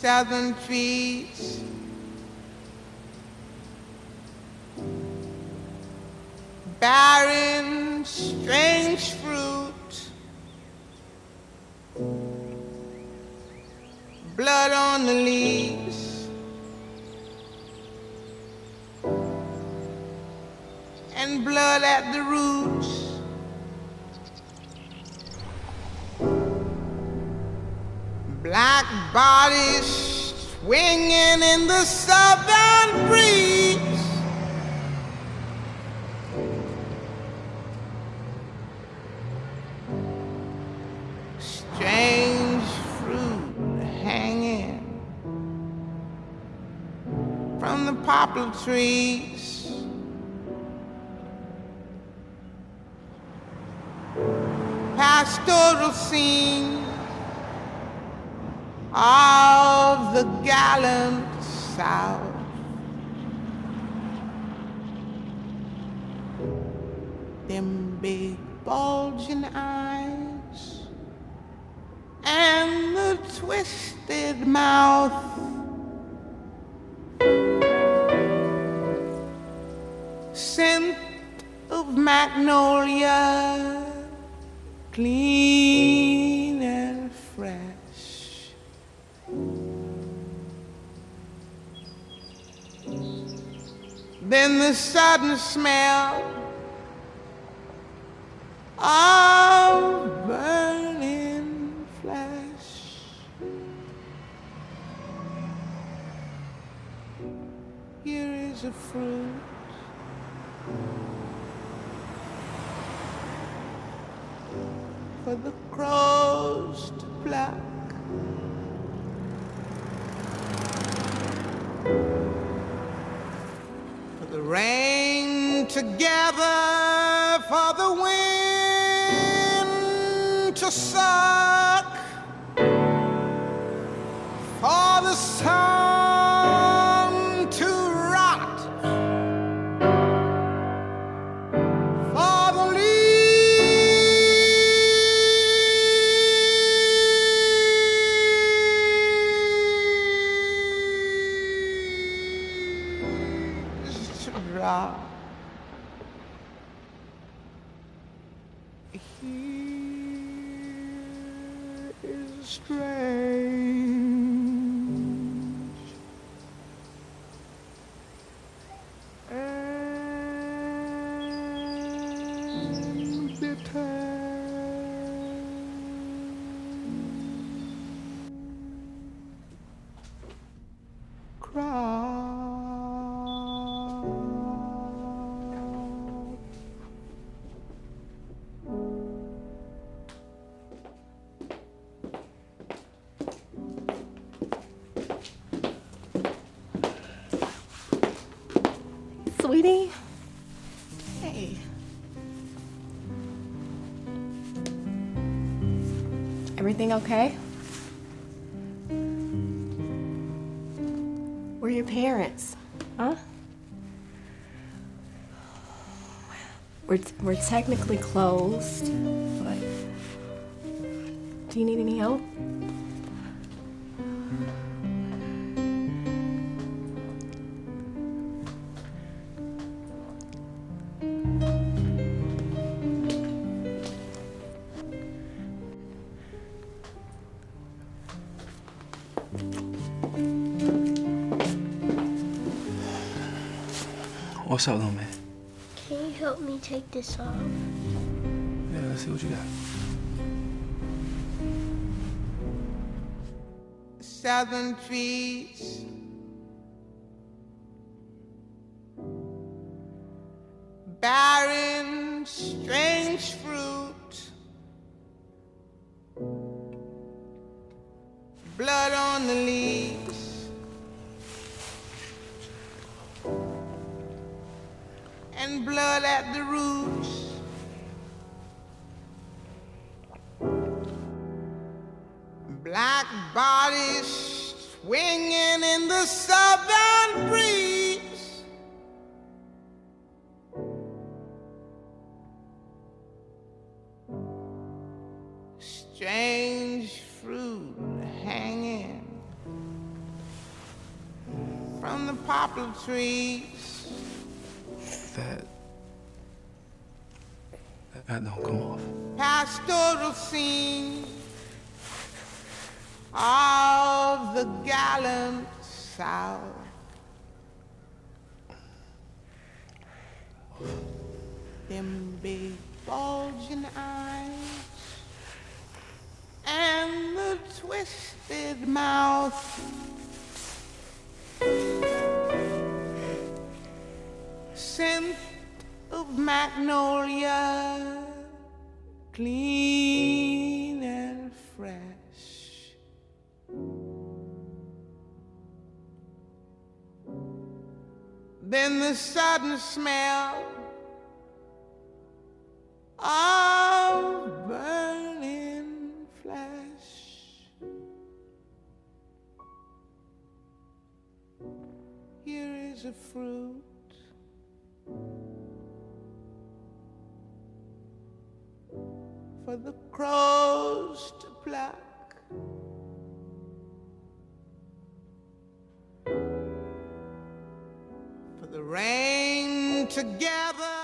southern trees. Barren, strange fruit. Blood on the leaves. And blood at the roots. Black bodies swinging in the southern breeze. Strange fruit hanging from the poplar trees. Pastoral scene of the gallant South. Them big bulging eyes and the twisted mouth. Scent of magnolia, clean Then the sudden smell of burning flesh. Here is a fruit. For the crows to pluck. The rain together for the wind to suck, for the sun drop. Here is strange Sweetie? Hey. Everything okay? Where are your parents? Huh? We're, we're technically closed, but do you need any help? What's up, little man? Can you help me take this off? Yeah, let's see what you got. southern trees. Barren, strange fruit. Blood on the leaves. and blood at the roots. Black bodies swinging in the southern breeze. Strange fruit hanging from the poplar trees. That. That don't come off. Pastoral scene of the gallant South. Them big bulging eyes and the twisted mouth. Scent of magnolia, clean and fresh. Then the sudden smell of burning flesh. Here is a fruit. For the crows to pluck. For the rain to gather.